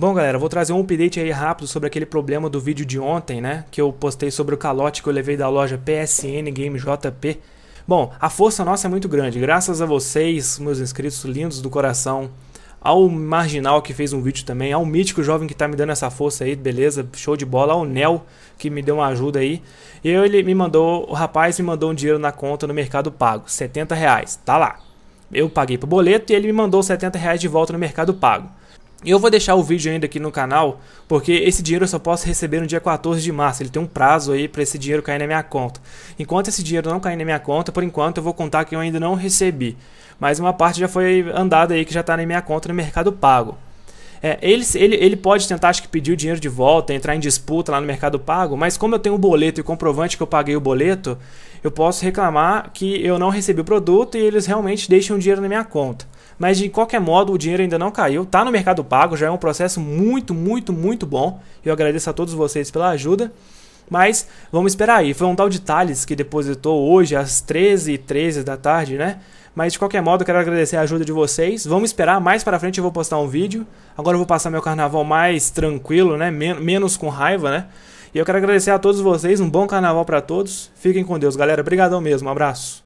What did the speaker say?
Bom, galera, vou trazer um update aí rápido sobre aquele problema do vídeo de ontem, né? Que eu postei sobre o calote que eu levei da loja PSN Game JP. Bom, a força nossa é muito grande. Graças a vocês, meus inscritos lindos do coração, ao Marginal que fez um vídeo também, ao Mítico Jovem que tá me dando essa força aí, beleza? Show de bola, ao Nel que me deu uma ajuda aí. E ele me mandou, o rapaz me mandou um dinheiro na conta no Mercado Pago, 70 reais, tá lá. Eu paguei pro boleto e ele me mandou 70 reais de volta no Mercado Pago. Eu vou deixar o vídeo ainda aqui no canal, porque esse dinheiro eu só posso receber no dia 14 de março. Ele tem um prazo aí para esse dinheiro cair na minha conta. Enquanto esse dinheiro não cair na minha conta, por enquanto eu vou contar que eu ainda não recebi. Mas uma parte já foi andada aí que já está na minha conta no Mercado Pago. É, ele, ele, ele pode tentar, acho que, pedir o dinheiro de volta, entrar em disputa lá no Mercado Pago, mas como eu tenho o boleto e comprovante que eu paguei o boleto, eu posso reclamar que eu não recebi o produto e eles realmente deixam o dinheiro na minha conta. Mas de qualquer modo, o dinheiro ainda não caiu, tá no Mercado Pago, já é um processo muito, muito, muito bom. Eu agradeço a todos vocês pela ajuda. Mas vamos esperar aí. Foi um tal de Thales que depositou hoje às 13h13 13 da tarde, né? Mas de qualquer modo, quero agradecer a ajuda de vocês. Vamos esperar, mais para frente eu vou postar um vídeo. Agora eu vou passar meu carnaval mais tranquilo, né? Men menos com raiva, né? E eu quero agradecer a todos vocês, um bom carnaval para todos. Fiquem com Deus, galera. Obrigadão mesmo. Um abraço.